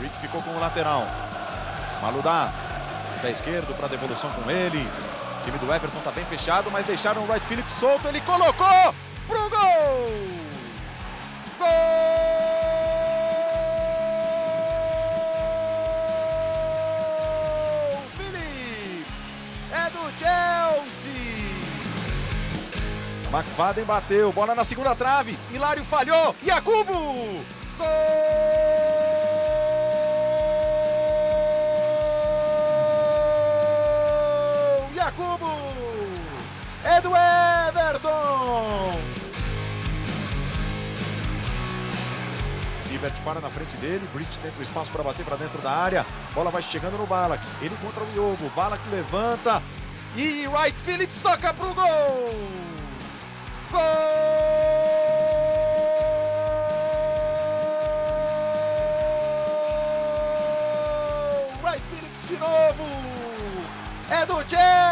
Reed ficou com o lateral. Maludá, pé esquerdo para devolução com ele. O time do Everton tá bem fechado, mas deixaram o Wright Phillips solto. Ele colocou pro gol! Gol! Phillips! É do Chelsea! McFadden bateu, bola na segunda trave. Hilário falhou. Yacubo! Gol! Yacubo! É do Everton! Ibert para na frente dele, Bridge tenta o espaço para bater para dentro da área. Bola vai chegando no Balak. Ele contra o Iogo. Balak levanta. E Wright Phillips toca pro gol! Gol! De novo! É do Chelsea!